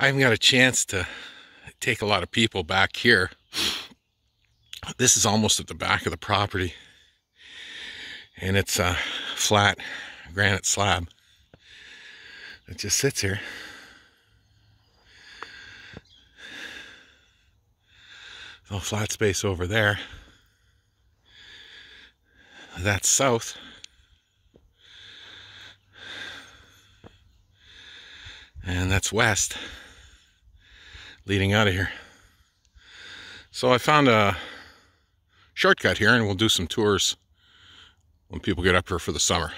I haven't got a chance to take a lot of people back here. This is almost at the back of the property. And it's a flat granite slab. that just sits here. No flat space over there. That's south. And that's west, leading out of here. So I found a shortcut here and we'll do some tours when people get up here for the summer.